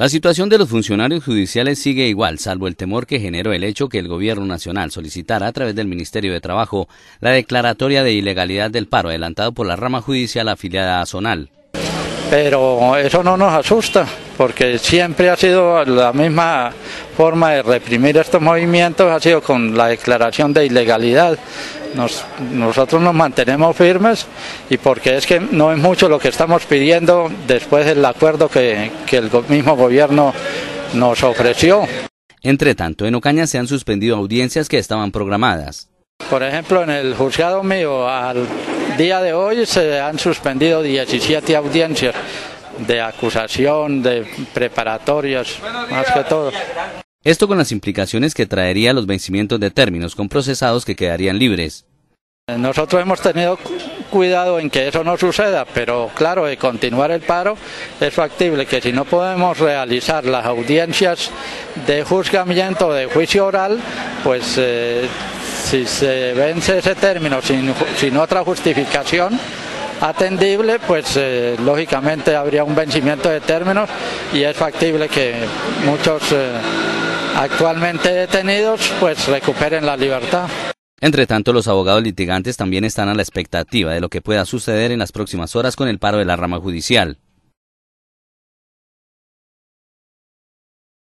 La situación de los funcionarios judiciales sigue igual, salvo el temor que generó el hecho que el Gobierno Nacional solicitara a través del Ministerio de Trabajo la declaratoria de ilegalidad del paro adelantado por la rama judicial afiliada a Zonal. Pero eso no nos asusta, porque siempre ha sido la misma forma de reprimir estos movimientos, ha sido con la declaración de ilegalidad. nosotros nos mantenemos firmes y porque es que no es mucho lo que estamos pidiendo después del acuerdo que, que el mismo gobierno nos ofreció. Entre tanto, en Ocaña se han suspendido audiencias que estaban programadas. Por ejemplo, en el juzgado mío, al día de hoy se han suspendido 17 audiencias de acusación, de preparatorias, más que todo. Esto con las implicaciones que traería los vencimientos de términos con procesados que quedarían libres. Nosotros hemos tenido cuidado en que eso no suceda, pero claro, de continuar el paro es factible que si no podemos realizar las audiencias de juzgamiento, de juicio oral, pues eh, si se vence ese término sin, otra justificación, atendible, pues eh, lógicamente habría un vencimiento de términos y es factible que muchos eh, actualmente detenidos pues recuperen la libertad. Entre tanto, los abogados litigantes también están a la expectativa de lo que pueda suceder en las próximas horas con el paro de la rama judicial.